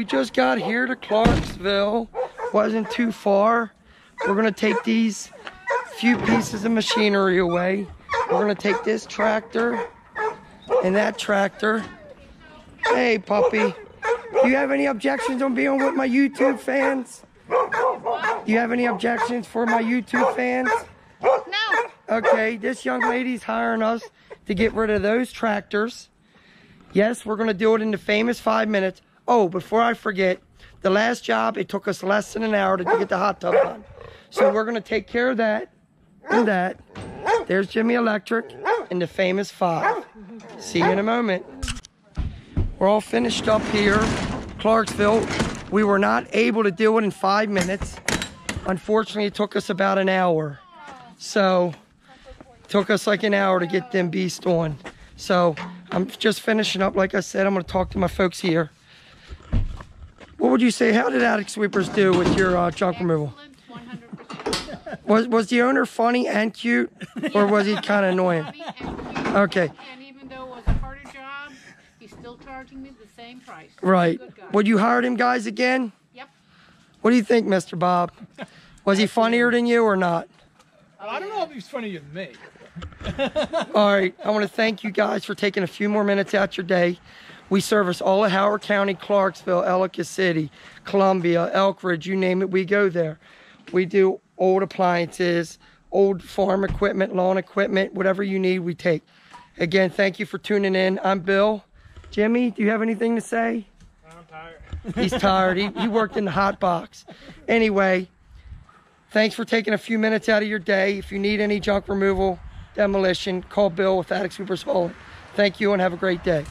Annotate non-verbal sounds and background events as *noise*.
we just got here to Clarksville. Wasn't too far. We're gonna take these few pieces of machinery away. We're gonna take this tractor and that tractor. Hey, puppy. Do you have any objections on being with my YouTube fans? Do you have any objections for my YouTube fans? No. Okay, this young lady's hiring us to get rid of those tractors. Yes, we're gonna do it in the famous five minutes. Oh, before I forget, the last job, it took us less than an hour to get the hot tub done. So we're gonna take care of that and that. There's Jimmy Electric and the famous five. See you in a moment. We're all finished up here, Clarksville. We were not able to do it in five minutes. Unfortunately, it took us about an hour. So, took us like an hour to get them beast on. So, I'm just finishing up. Like I said, I'm to talk to my folks here. What would you say? How did Attic Sweepers do with your uh, junk removal? 100%. Was was the owner funny and cute, or was he kind of *laughs* annoying? And. Okay, And even though it was a harder job, he's still charging me the same price. right. Good. Would you hire him guys again? Yep. What do you think, Mr. Bob? Was he funnier than you or not? I don't know if he's funnier than me. *laughs* All right, I want to thank you guys for taking a few more minutes out your day. We service all of Howard County, Clarksville, Ellicott City, Columbia, Elkridge, you name it, we go there. We do old appliances, old farm equipment, lawn equipment, whatever you need, we take. Again, thank you for tuning in. I'm Bill. Jimmy, do you have anything to say? I'm tired. He's tired. He, he worked in the hot box. Anyway, thanks for taking a few minutes out of your day. If you need any junk removal, demolition, call Bill with Attic Sweepers Hauling. Thank you and have a great day.